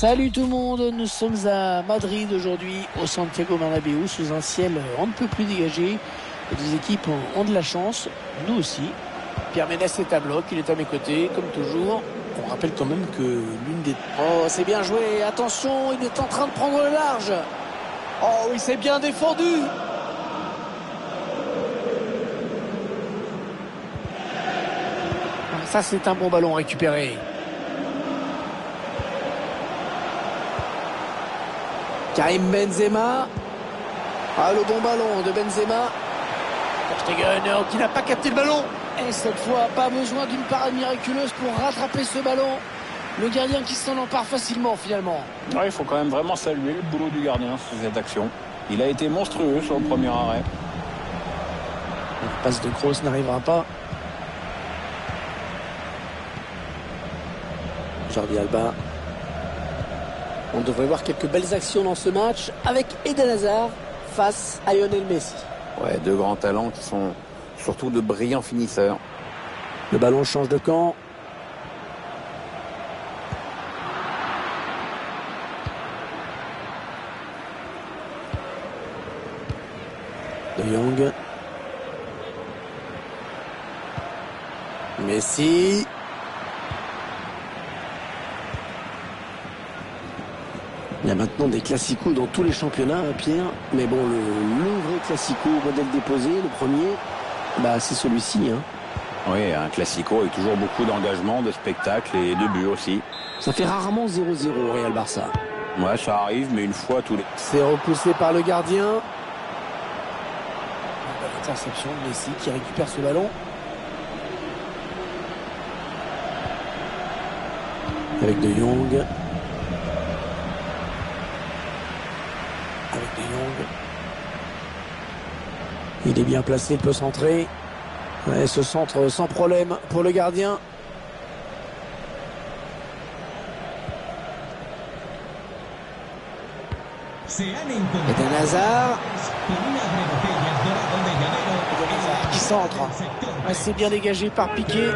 Salut tout le monde, nous sommes à Madrid aujourd'hui, au Santiago Bernabéu, sous un ciel on ne peut plus dégagé. Les équipes ont, de la chance, nous aussi. Pierre Ménès est à bloc, il est à mes côtés, comme toujours. On rappelle quand même que l'une des... Oh, c'est bien joué, attention, il est en train de prendre le large. Oh, il s'est bien défendu. Ah, ça, c'est un bon ballon récupéré. Karim Benzema. Ah, le bon ballon de Benzema. Stegen qui n'a pas capté le ballon. Et cette fois, pas besoin d'une parade miraculeuse pour rattraper ce ballon. Le gardien qui s'en empare facilement finalement. il faut quand même vraiment saluer le boulot du gardien sur cette action. Il a été monstrueux sur le premier arrêt. La passe de Grosse n'arrivera pas. Jordi Alba on devrait voir quelques belles actions dans ce match avec Eden Hazard face à Lionel Messi. Ouais, deux grands talents qui sont surtout de brillants finisseurs. Le ballon change de camp. De Jong. Messi. Il y a maintenant des classicos dans tous les championnats, Pierre. Mais bon, le, vrai classico modèle déposé, le premier, bah, c'est celui-ci. Hein. Oui, un classico avec toujours beaucoup d'engagement, de spectacle et de buts aussi. Ça fait rarement 0-0 au Real Barça. Ouais, ça arrive, mais une fois tous les... C'est repoussé par le gardien. Interception de Messi qui récupère ce ballon. Avec De Jong. Il est bien placé, il peut centrer. ce centre sans problème pour le gardien. Eden Hazard. qui centre. C'est bien dégagé par Piquet.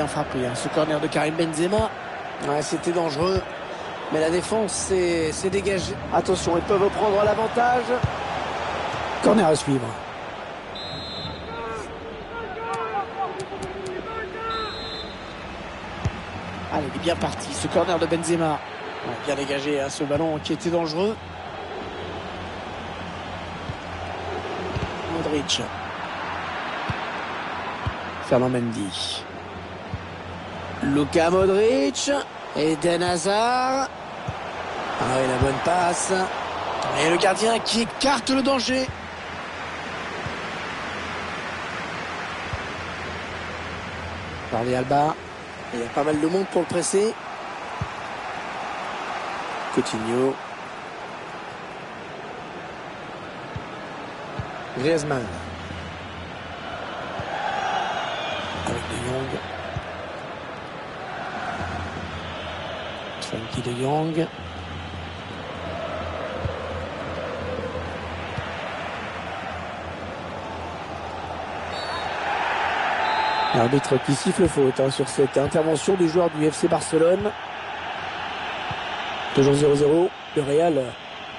Bien frappé. Hein. Ce corner de Karim Benzema, c'était dangereux. Mais la défense s'est dégagée. Attention, ils peuvent prendre l'avantage. Corner à suivre. Allez, il est bien parti. Ce corner de Benzema. bien dégagé, hein, ce ballon qui était dangereux. Modric. Fernand Mendy. Luka Modric. Eden Hazard. Ah oui, la bonne passe. Et le gardien qui écarte le danger. Parlez Alba. Il y a pas mal de monde pour le presser. Coutinho. Griezmann. De Jong. L'arbitre qui siffle faute hein, sur cette intervention du joueur du FC Barcelone. Toujours 0-0. Le Real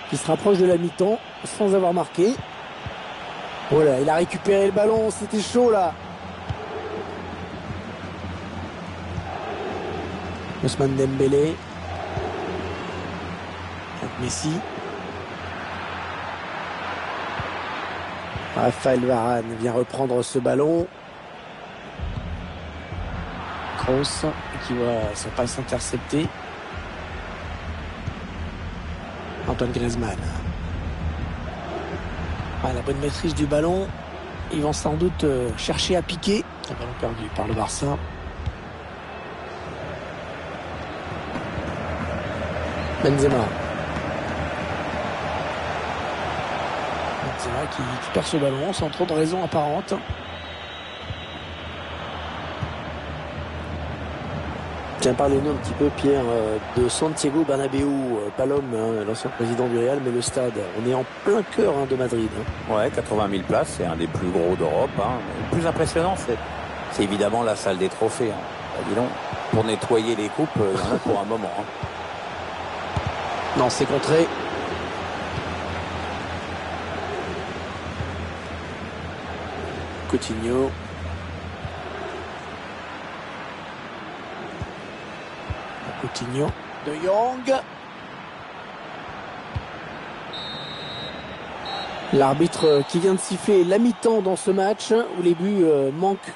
qui se rapproche de la mi-temps sans avoir marqué. Voilà, il a récupéré le ballon, c'était chaud là. Ousmane Dembélé. Messi. Raphaël Varane vient reprendre ce ballon. Kroos qui voit sa passe interceptée. Antoine Griezmann. Ah, la bonne maîtrise du ballon. Ils vont sans doute euh, chercher à piquer. Un ballon perdu par le Barça. Benzema. Qui, perd ce ballon sans trop de raison apparente. Tiens, parlez-nous un petit peu, Pierre, euh, de Santiago Bernabéu, euh, pas l'homme, hein, l'ancien président du Real, mais le stade. On est en plein cœur hein, de Madrid. Hein. Ouais, 80 000 places, c'est un des plus gros d'Europe. Hein. Le plus impressionnant, c'est, c'est évidemment la salle des trophées. Hein. Bah, dis donc, pour nettoyer les coupes, euh, pour un moment. Hein. Non, c'est contré. Coutinho. Coutinho. De Jong. L'arbitre qui vient de siffler la mi-temps dans ce match où les buts euh, manquent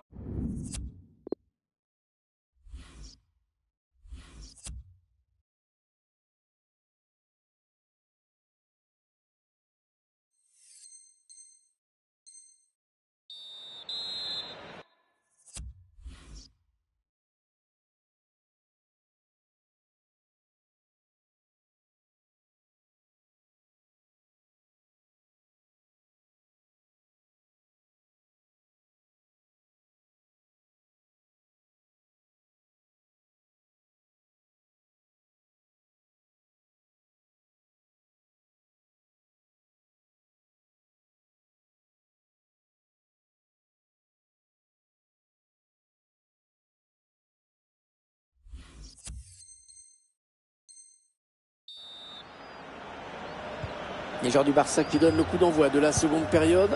Les joueurs du Barça qui donnent le coup d'envoi de la seconde période.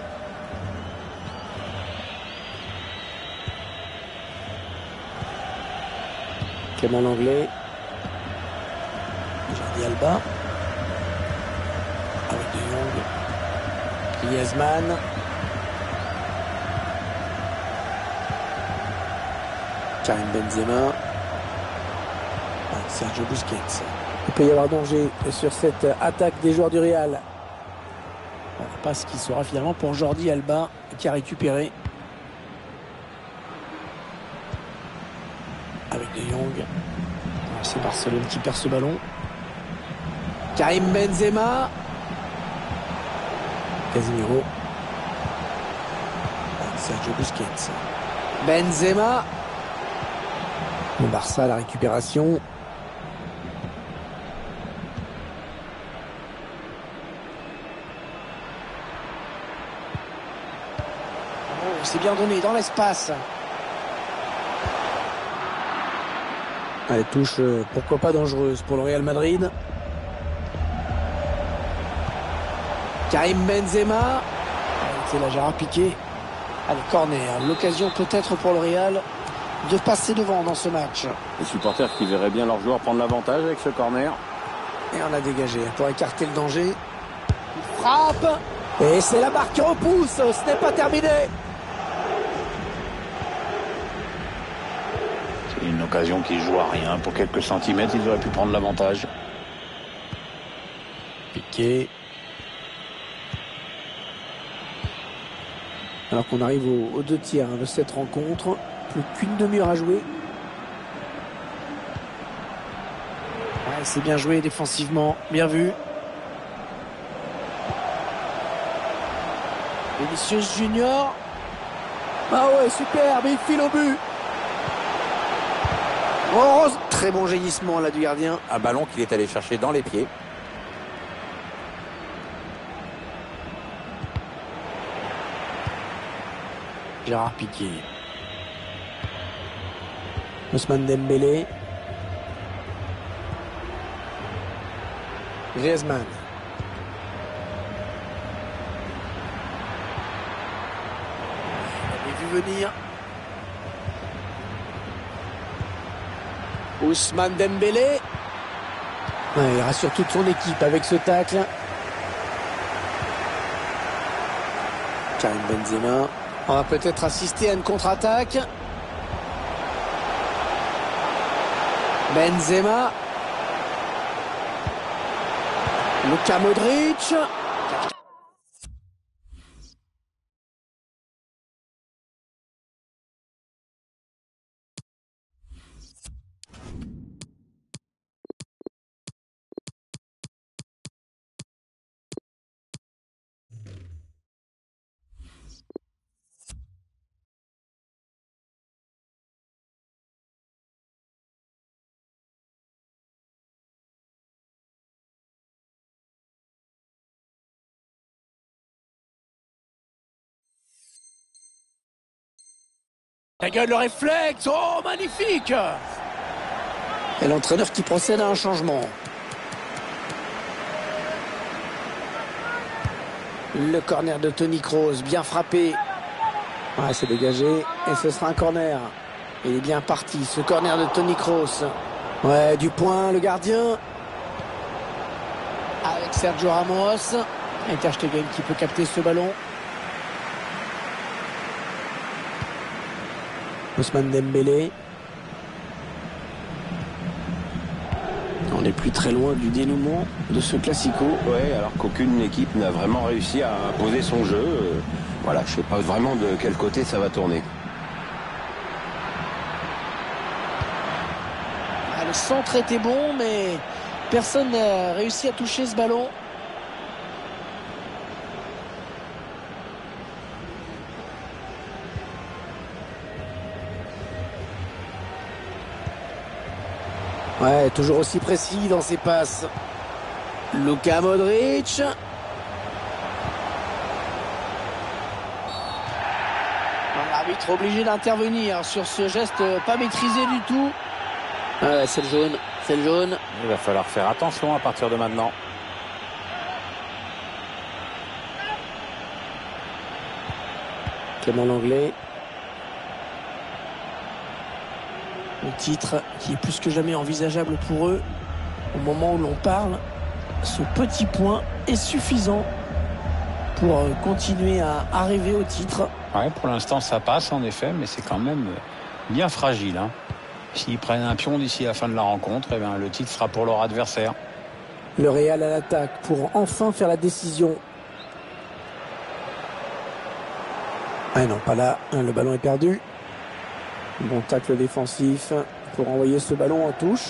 Clément Langlais. Jordi Alba. Avec De Jong. Griezmann. Karim Benzema. Sergio Busquets. Il peut y avoir danger sur cette attaque des joueurs du Real. Passe qui sera finalement pour Jordi Alba qui a récupéré. Avec De Jong. C'est Barcelone qui perd ce ballon. Karim Benzema. Casemiro. Sergio Busquets. Benzema. Le Barça, la récupération. C'est bien donné dans l'espace. Elle touche, euh, pourquoi pas dangereuse pour le Real Madrid. Karim Benzema. C'est la Gérard Piqué. Allez, corner. L'occasion peut-être pour le Real de passer devant dans ce match. Les supporters qui verraient bien leurs joueurs prendre l'avantage avec ce corner. Et on a dégagé pour écarter le danger. Il frappe. Et c'est la barre qui repousse. Ce n'est pas terminé. Occasion qui joue à rien. Pour quelques centimètres, ils auraient pu prendre l'avantage. Piqué. Alors qu'on arrive aux, deux tiers de cette rencontre. Plus qu'une demi-heure à jouer. c'est bien joué défensivement. Bien vu. Vinicius Junior. Ah ouais, super, mais il file au but. Oh, très bon génissement là du gardien. Un ballon qu'il est allé chercher dans les pieds. Gérard Piqué. Ousmane Dembélé. Griezmann. On vu venir. Ousmane Dembélé. il rassure toute son équipe avec ce tacle. Karim Benzema. On va peut-être assister à une contre-attaque. Benzema. Luka Modric. La gueule, le réflexe. Oh, magnifique Et l'entraîneur qui procède à un changement. Le corner de Tony Kroos, bien frappé. Ouais, c'est dégagé. Et ce sera un corner. Il est bien parti, ce corner de Tony Kroos. Ouais, du point, le gardien. Avec Sergio Ramos. Et Ter Stegen qui peut capter ce ballon. Ousmane Dembélé. On n'est plus très loin du dénouement de ce classico. Ouais, alors qu'aucune équipe n'a vraiment réussi à poser son jeu. Euh, voilà, je sais pas vraiment de quel côté ça va tourner. Ah, le centre était bon, mais personne n'a réussi à toucher ce ballon. Ouais, toujours aussi précis dans ses passes. Luka Modric. L'arbitre obligé d'intervenir sur ce geste pas maîtrisé du tout. Ouais, c'est le jaune, c'est le jaune. Il va falloir faire attention à partir de maintenant. Clément Langlais. Le titre qui est plus que jamais envisageable pour eux au moment où l'on parle. Ce petit point est suffisant pour euh, continuer à arriver au titre. Ouais, pour l'instant, ça passe en effet, mais c'est quand même euh, bien fragile. Hein. S'ils prennent un pion d'ici la fin de la rencontre, eh bien, le titre sera pour leur adversaire. Le Real à l'attaque pour enfin faire la décision. Ah non, pas là. Le ballon est perdu. Bon tacle défensif pour envoyer ce ballon en touche.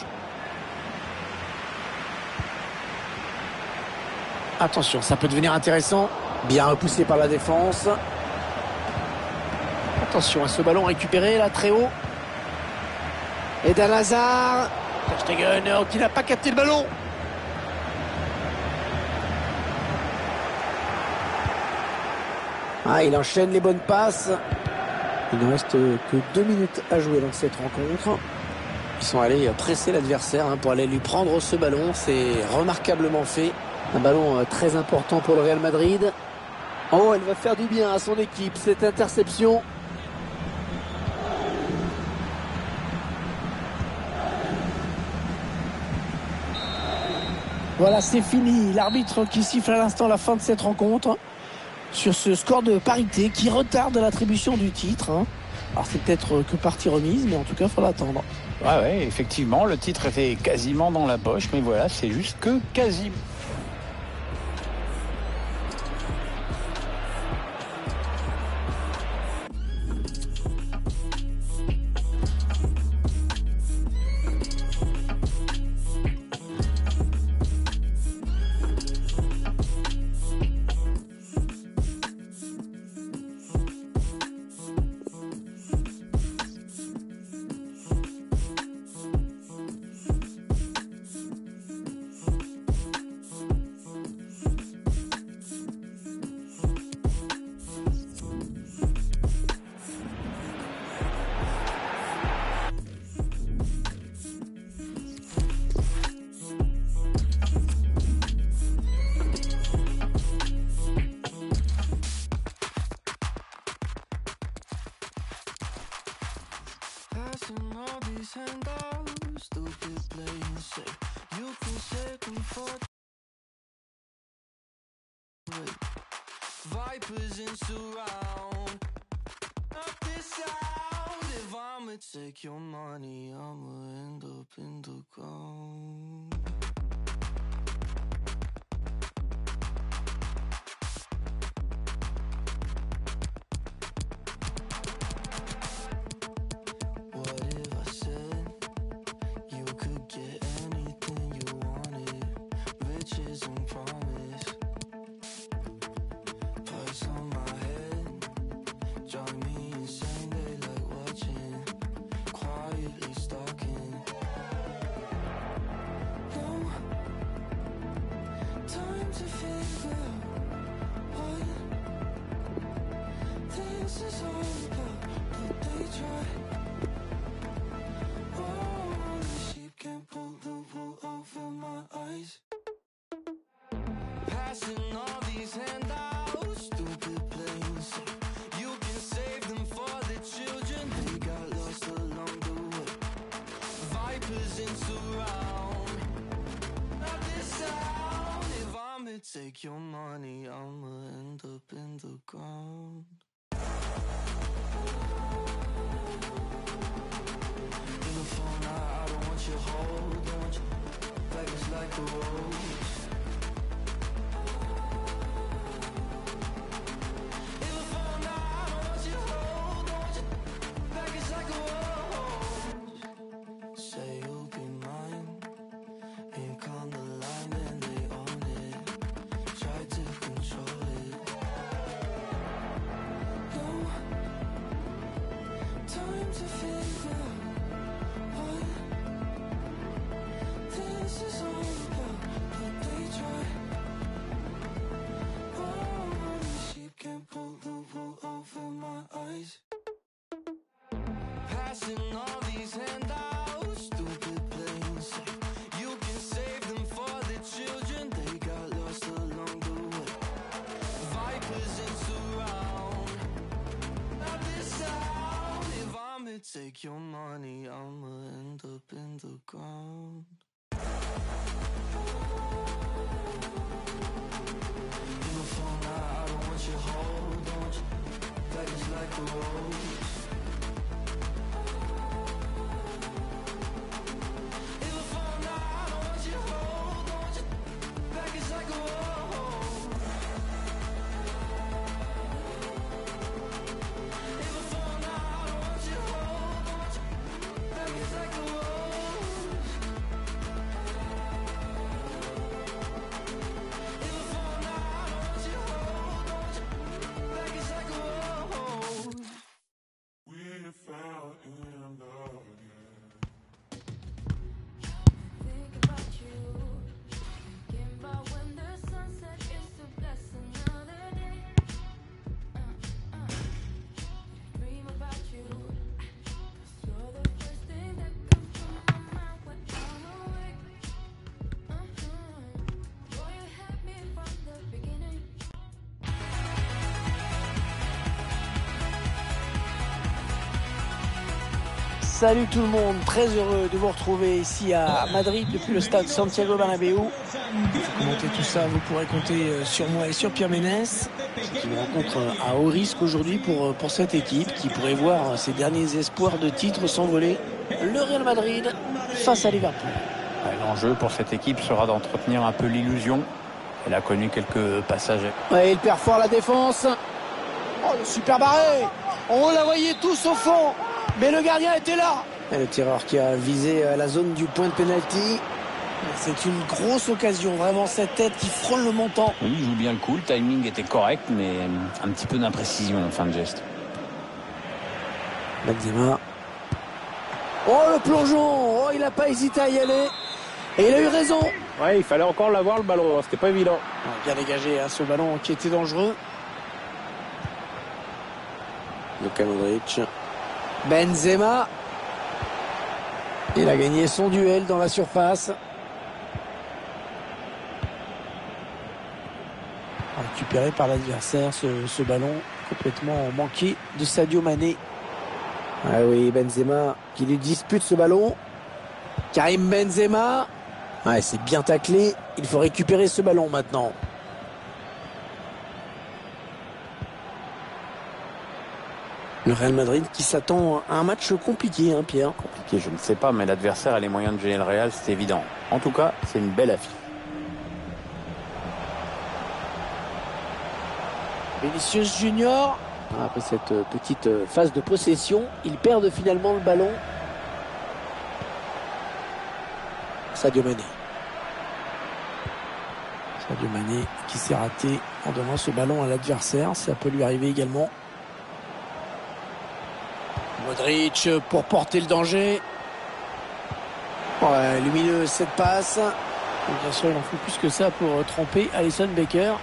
Attention, ça peut devenir intéressant. Bien repoussé par la défense. Attention à ce ballon récupéré là très haut. Et Hazard. Stegen qui n'a pas capté le ballon. Ah, il enchaîne les bonnes passes. Il ne reste que deux minutes à jouer dans cette rencontre. Ils sont allés presser l'adversaire hein, pour aller lui prendre ce ballon. C'est remarquablement fait. Un ballon euh, très important pour le Real Madrid. Oh, elle va faire du bien à son équipe, cette interception. Voilà, c'est fini. L'arbitre qui siffle à l'instant la fin de cette rencontre sur ce score de parité qui retarde l'attribution du titre. Hein. Alors c'est peut-être que partie remise, mais en tout cas, il faut l'attendre. Ouais, ouais, effectivement, le titre était quasiment dans la poche, mais voilà, c'est juste que quasiment. In surround. Up this sound. If I'ma take your money, I'ma end up take your money, I'ma end up in the ground. In the phone, I, I don't want you hold, don't want you like it's like rose. Take your money, I'ma end up in the ground. In the phone, I, don't want you hold, don't want you like a rose. Salut tout le monde, très heureux de vous retrouver ici à Madrid depuis le stade Santiago Bernabéu. Pour commenter tout ça, vous pourrez compter euh, sur moi et sur Pierre Ménès, qui me rencontre euh, à haut risque aujourd'hui pour, euh, pour cette équipe qui pourrait voir ses derniers espoirs de titre s'envoler. Le Real Madrid face à Liverpool. L'enjeu pour cette équipe sera d'entretenir un peu l'illusion. Elle a connu quelques passages Ouais, il perd fort la défense. Oh, le super barré On la voyait tous au fond, mais le gardien était là. Et le tireur qui a visé euh, la zone du point de pénalty. C'est une grosse occasion, vraiment cette tête qui frôle le montant. Oui, il joue bien le coup, le timing était correct, mais un petit peu d'imprécision en fin de geste. Benzema. Oh le plongeon Oh il n'a pas hésité à y aller. Et il a eu raison. Ouais, il fallait encore l'avoir le ballon, hein, c'était pas évident. Bien dégagé hein, ce ballon qui était dangereux. Luka Modric. Benzema. Il a gagné son duel dans la surface. Récupéré par l'adversaire ce, ballon complètement manqué de Sadio Mané. Ah oui, Benzema qui lui dispute ce ballon. Karim Benzema. C'est bien taclé. Il faut récupérer ce ballon maintenant. Le Real Madrid qui s'attend à un match compliqué, hein, Pierre. Compliqué, je ne sais pas, mais l'adversaire a les moyens de gêner le Real, c'est évident. En tout cas, c'est une belle affiche. Vinicius Junior, après cette euh, petite euh, phase de possession, il perd finalement le ballon. Sadio Mané. Sadio Mané qui s'est raté en donnant ce ballon à l'adversaire. Ça peut lui arriver également. Modric pour porter le danger. Ouais, lumineux cette passe. Et bien sûr, il en faut plus que ça pour euh, tromper Alison Baker.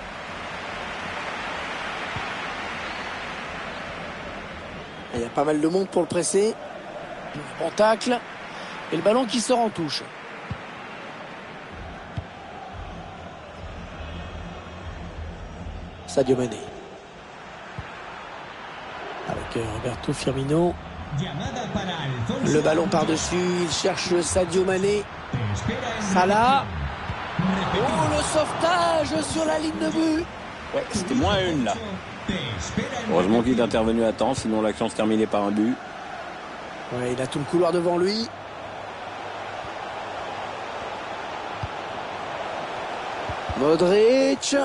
Il y a pas mal de monde pour le presser. Bon tacle. Et le ballon qui sort en touche. Sadio Mané. Avec euh, Roberto Firmino. Le ballon par-dessus, il cherche Sadio Mané. Salah. Oh, le sauvetage sur la ligne de but. Ouais, c'était moins une là. Heureusement qu'il est intervenu à temps, sinon l'action se terminait par un but. Ouais, il a tout le couloir devant lui. Modric.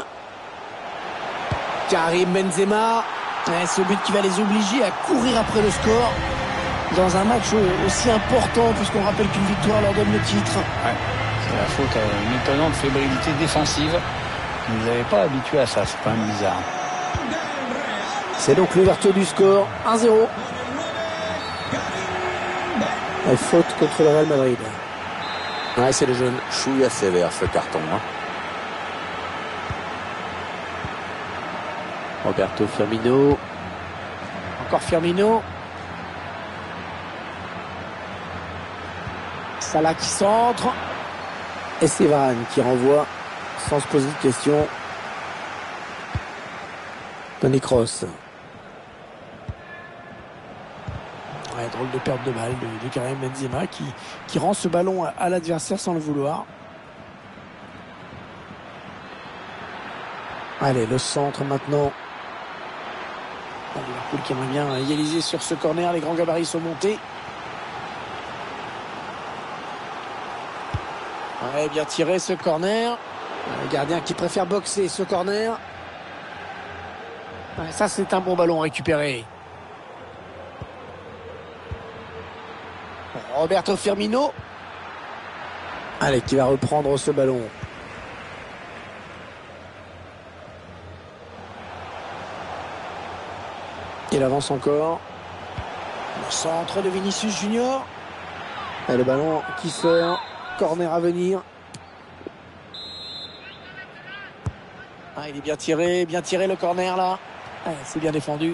Karim Benzema. Ouais, ce but qui va les obliger à courir après le score dans un match aussi important puisqu'on rappelle qu'une victoire leur donne le titre. Ouais, c'est la faute à une étonnante fébrilité défensive. Ils ne nous avaient pas habitués à ça, c'est quand même bizarre. C'est donc l'ouverture du score 1-0. Ouais, faute contre le Real Madrid. Ouais, c'est le jeune. Chouïa sévère ce carton. Hein. Roberto Firmino. Encore Firmino. Salah qui centre. Et c'est Varane qui renvoie sans se poser de questions. Tony Cross. Ouais, drôle de perte de balle de, de Karim Benzema qui, qui rend ce ballon à, à l'adversaire sans le vouloir. Allez, le centre maintenant. Liverpool qui aimerait bien égaliser sur ce corner. Les grands gabarits sont montés. Ouais, bien tiré ce corner. Le gardien qui préfère boxer ce corner. Ça, c'est un bon ballon récupéré. Roberto Firmino. Allez, qui va reprendre ce ballon. Il avance encore. Le centre de Vinicius Junior. Et le ballon qui sort. Corner à venir. Ah, il est bien tiré, bien tiré le corner là. Ah, C'est bien défendu.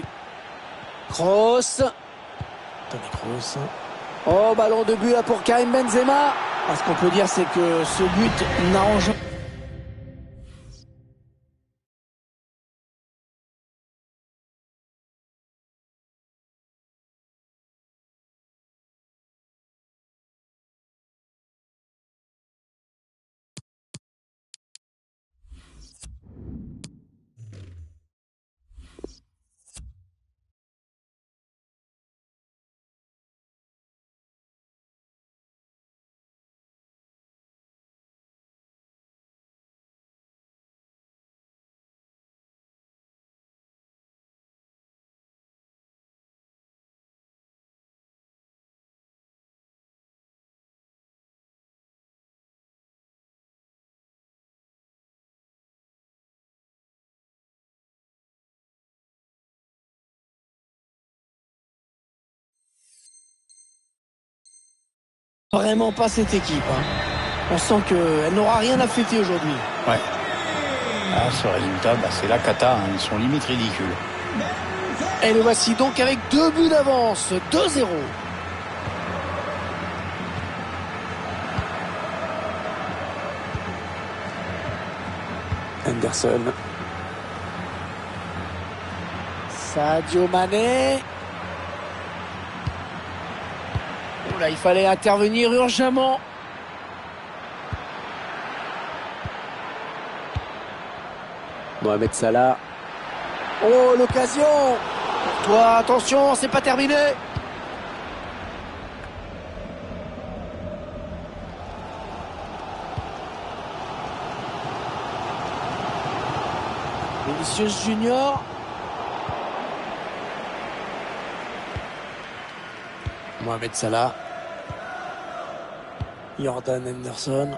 Cross. Tony Kroos. Oh, ballon de but là pour Karim Benzema. Ah, Ce qu'on peut dire, c'est que ce but n'arrange vraiment pas cette équipe. hein. On sent qu'elle n'aura rien à fêter aujourd'hui. Ouais. Ah, ce résultat, bah, c'est la cata, hein. ils sont limite ridicules. Et le voici donc avec deux buts d'avance, 2-0. Anderson. Sadio Mané. Oh là, il fallait intervenir urgemment. Mohamed Salah. Oh, l'occasion Toi, attention, c'est pas terminé Vinicius Junior. Mohamed Salah. Jordan Henderson.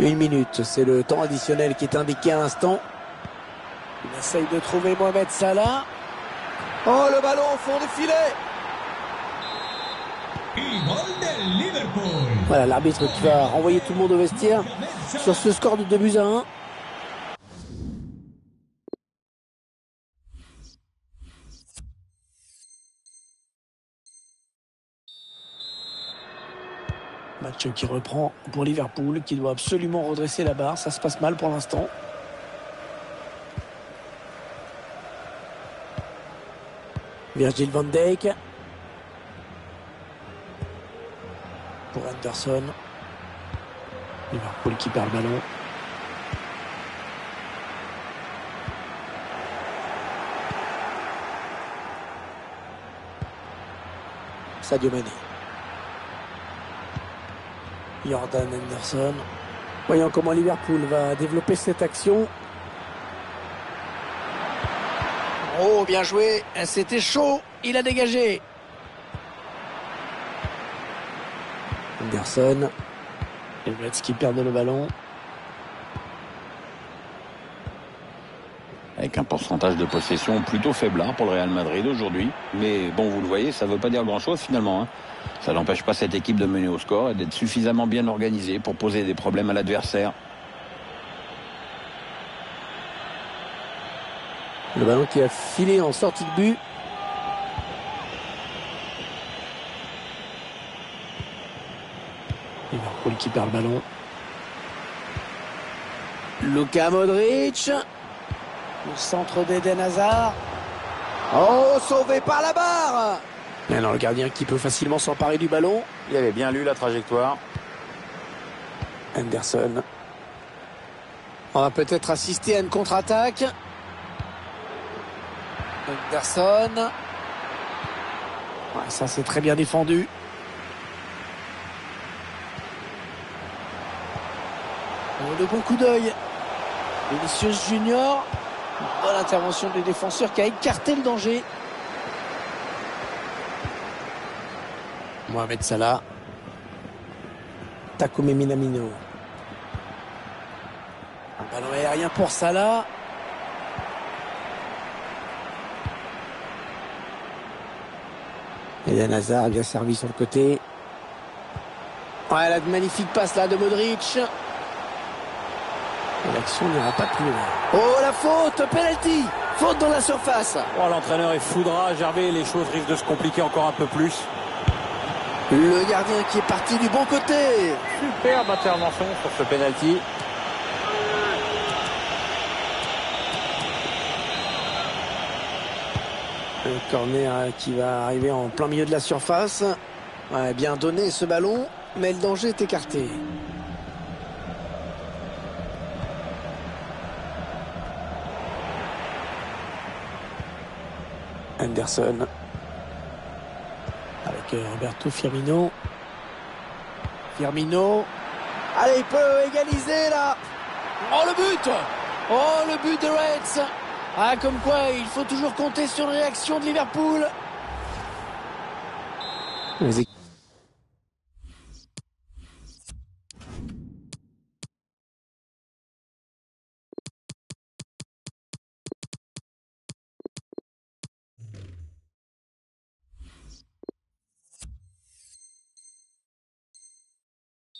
Une minute, c'est le temps additionnel qui est indiqué à l'instant. Il essaye de trouver Mohamed Salah. Oh, le ballon au fond du filet Voilà, l'arbitre qui va renvoyer tout le monde au vestiaire sur ce score de 2 buts à 1. qui reprend pour Liverpool, qui doit absolument redresser la barre. Ça se passe mal pour l'instant. Virgil van Dijk. Pour Anderson. Liverpool qui perd le ballon. Sadio Mané. Jordan Anderson. Voyons comment Liverpool va développer cette action. Oh, bien joué. C'était chaud. Il a dégagé. Anderson. Et qui perd le ballon. Avec un pourcentage de possession plutôt faible hein, pour le Real Madrid aujourd'hui. Mais bon, vous le voyez, ça ne veut pas dire grand-chose finalement. hein. Ça n'empêche pas cette équipe de mener au score et d'être suffisamment bien organisée pour poser des problèmes à l'adversaire. Le ballon qui a filé en sortie de but. Liverpool qui perd le ballon. Luka Modric. Le centre d'Eden Hazard. Oh, sauvé par la barre Maintenant, le gardien qui peut facilement s'emparer du ballon. Il avait bien lu la trajectoire. Anderson. On va peut-être assister à une contre-attaque. Anderson. Ouais, ça, c'est très bien défendu. Le bon coup d'œil. Vinicius Junior. Bonne intervention du défenseur qui a écarté le danger. Mohamed Salah. Takumi Minamino. Ballon aérien pour Salah. Eden Hazard bien servi sur le côté. Ouais, la magnifique passe là de Modric. L'action n'ira pas plus loin. Oh la faute, penalty, faute dans la surface. Oh, L'entraîneur est foudra, Gervais, les choses risquent de se compliquer encore un peu plus. Le gardien qui est parti du bon côté. Superbe intervention sur ce penalty. Un corner euh, qui va arriver en plein milieu de la surface. Ouais, bien donné ce ballon, mais le danger est écarté. Anderson. Avec euh, Roberto Firmino. Firmino. Allez, il peut égaliser là. Oh le but Oh le but de Reds Ah comme quoi il faut toujours compter sur une réaction de Liverpool. Les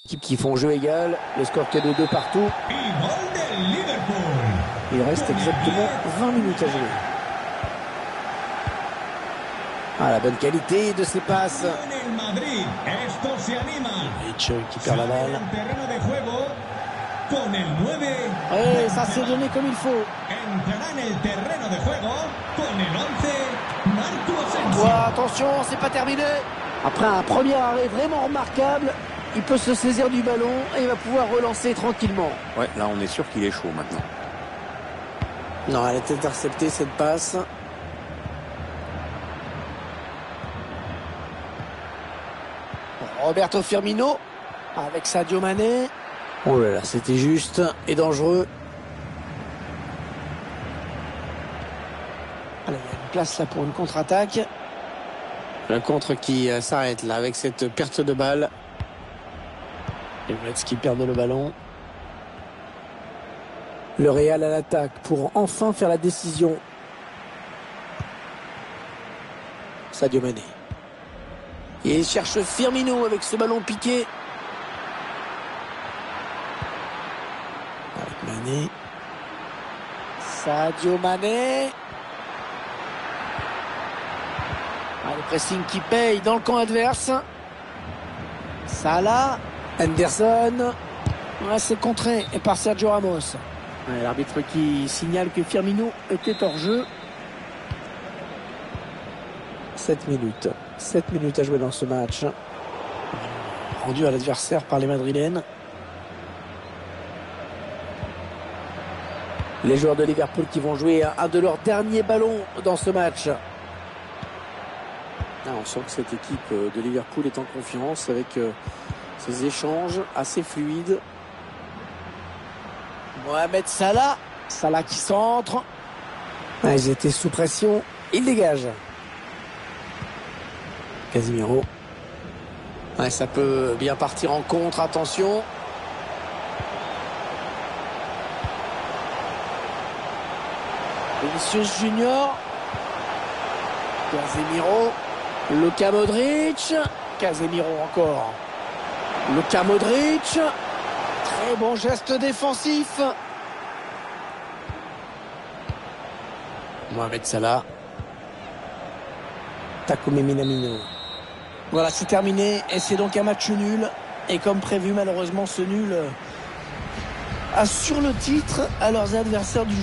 équipes qui font jeu égal, le score qui est de 2 partout. Il reste exactement 20 minutes à jouer. Ah, la bonne qualité de ses passes. Qui perd la balle. 9. Ouais, ça s'est donné comme il faut. Entrará en el terreno de juego con el 11. Marco Asensio. Toi, attention, c'est pas terminé. Après un premier arrêt vraiment remarquable, il peut se saisir du ballon et il va pouvoir relancer tranquillement. Ouais, là on est sûr qu'il est chaud maintenant. Non, elle est interceptée cette passe. Roberto Firmino avec Sadio Mané. Oh là là, c'était juste et dangereux. Alors, il y a une place là pour une contre-attaque. Le contre qui euh, s'arrête là avec cette perte de balle. Et Blitz qui perd le ballon. Le Real à l'attaque pour enfin faire la décision. Sadio Mané. Et il cherche Firmino avec ce ballon piqué. Avec Mané. Sadio Mané. Ah, le pressing qui paye dans le camp adverse. Salah. Anderson. Ouais, c'est contré et par Sergio Ramos. Ouais, L'arbitre qui signale que Firmino était hors jeu. 7 minutes. 7 minutes à jouer dans ce match. rendu à l'adversaire par les Madrilènes. Les joueurs de Liverpool qui vont jouer un de leurs derniers ballons dans ce match. Ah, on sent que cette équipe euh, de Liverpool est en confiance avec euh, ces échanges assez fluides. Mohamed Salah. Salah qui centre. Ah, ils étaient sous pression. Il dégage. Casimiro. Ouais, ça peut bien partir en contre. Attention. Vinicius Junior. Casemiro. Luka Modric. Casemiro encore. Luka Modric. Très bon geste défensif. Mohamed Salah. Takumi Minamino. Voilà, c'est terminé et c'est donc un match nul. Et comme prévu, malheureusement, ce nul assure le titre à leurs adversaires du